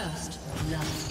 First blood.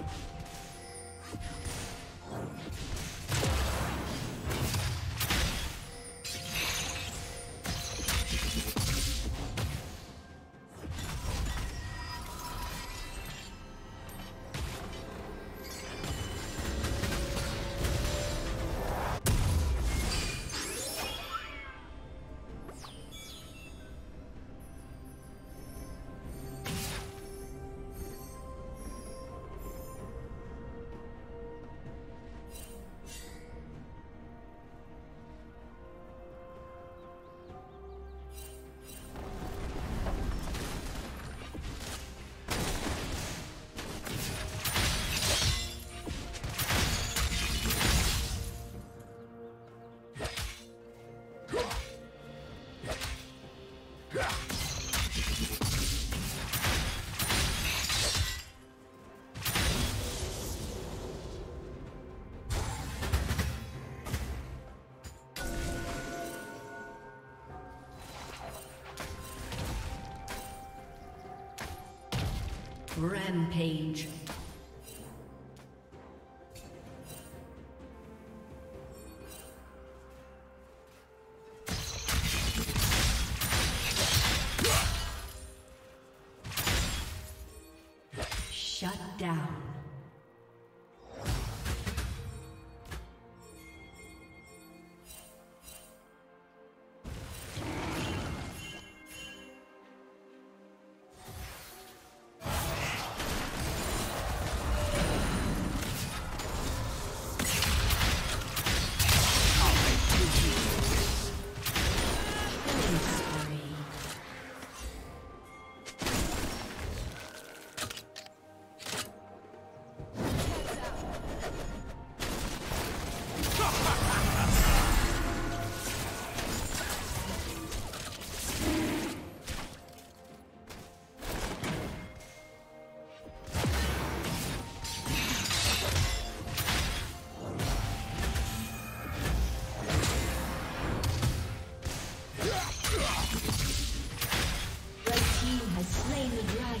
Come on. Rampage.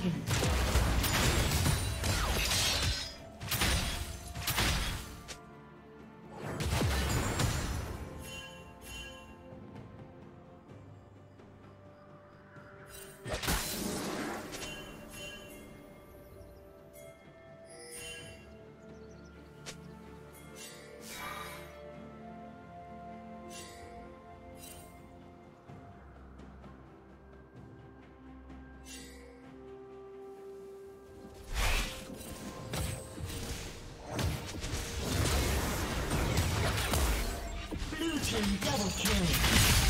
dragon. Team double kill.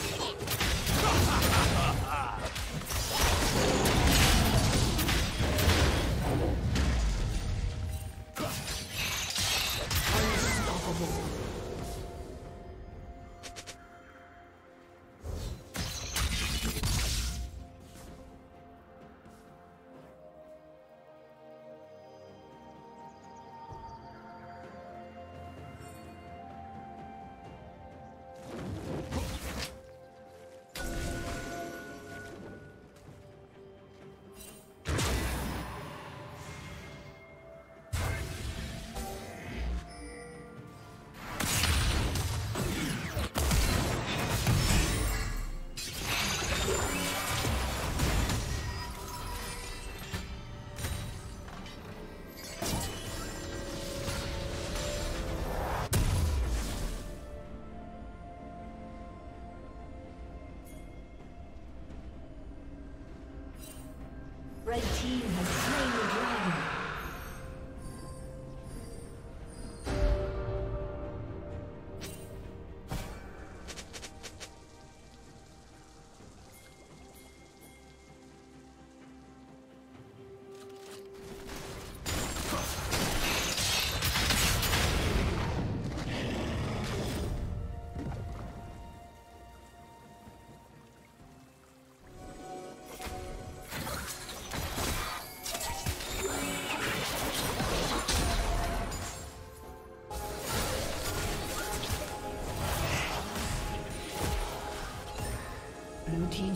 Red team has